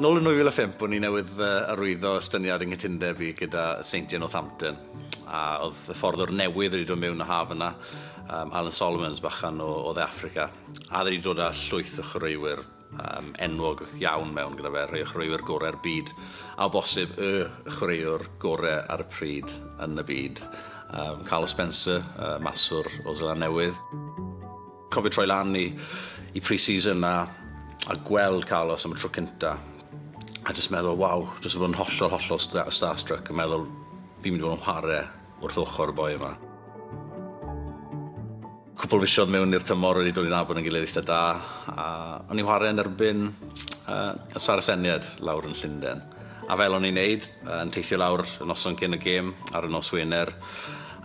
nôl yn 2005, o'n i newydd uh, arwyddo ystyniad yng nghytundeb i gyda Seintiau Northampton. A oedd y ffordd o'r newydd wedi dod mewn y haf yna, um, Alan Solomons bachan o, o The Africa. A wedi dod â llwyth o chwaraewyr um, enwog iawn mewn gyda fe, rhai o chwaraewyr gorau'r byd, a o bosib y chwaraewr gorau ar y pryd yn y byd. Um, Carl Spencer, uh, maswr o Zeland Newydd. Cofio troi lan i, i pre-season a, a gweld Carlos am y tro cyntaf a jyst meddwl, waw, jyst bod yn hollol, hollol starstruck yn meddwl, fi'n mynd i fod yn chwarae wrth ochr y boi yma. Cwpl fisiodd mewn i'r tymor wedi dod i'n abod yn gilydd eitha da, a o'n i'n chwarae yn erbyn uh, y Saraseniad lawr yn Llundain. A fel o'n i'n neud, uh, yn teithio lawr y noson cyn y gêm ar y nos Wener,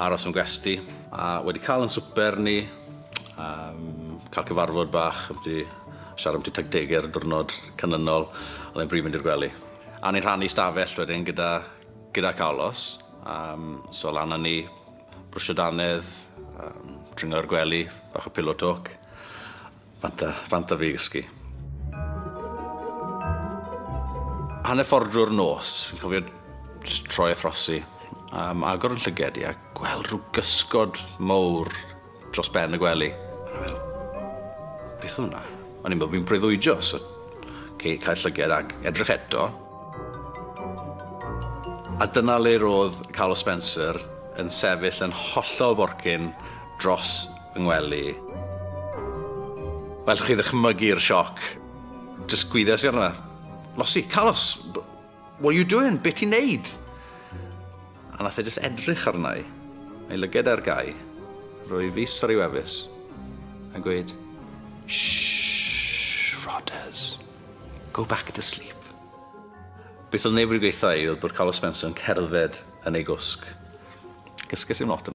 aros yn gwesti, a wedi cael yn swper ni, um, cael cyfarfod bach, wedi siarad am ti ar diwrnod canlynol, oedd e'n brif mynd i'r gwely. A ni'n rhannu stafell wedyn gyda, gyda Carlos, um, so lan ni brwsio danedd, um, dringo'r gwely, bach o pillow talk, fanta, fanta fi gysgu. Hanner ffordrwr nos, fi'n cofio troi a throsi, um, agor yn llygedi a gweld rhyw gysgod mowr dros ben y gwely. A meddwl, beth hwnna? O'n i'n meddwl fi'n breuddwydio, so cael llyged ag edrych eto. A dyna le roedd Carl Spencer yn sefyll yn hollol borcyn dros yng Ngwely. Wel, chi ddechmygu'r sioc. Just gwyddes i arna. Losi, Carlos, what are you doing? Be ti'n neud? A nath e just edrych arna i. A'i lyged ar gau. Rwy fus ar ei wefus. A gweud, shh. Rodders. Go back to sleep. Beth oedd neb wedi gweithio i oedd bod Carlos Spencer yn cerdded yn ei gwsg. Gysges i'n lot